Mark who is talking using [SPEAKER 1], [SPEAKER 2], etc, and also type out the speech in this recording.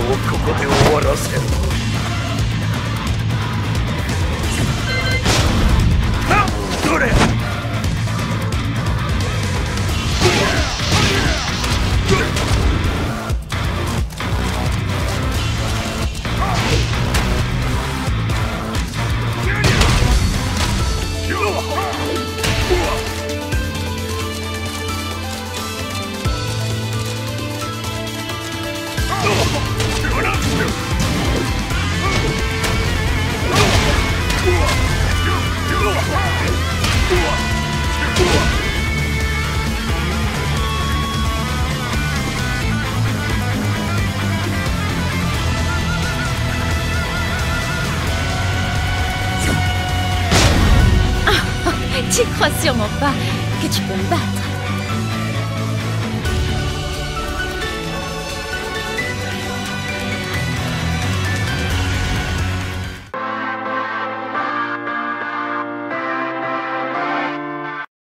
[SPEAKER 1] をここで終わらせるどれ
[SPEAKER 2] Tu crois sûrement pas que tu peux me battre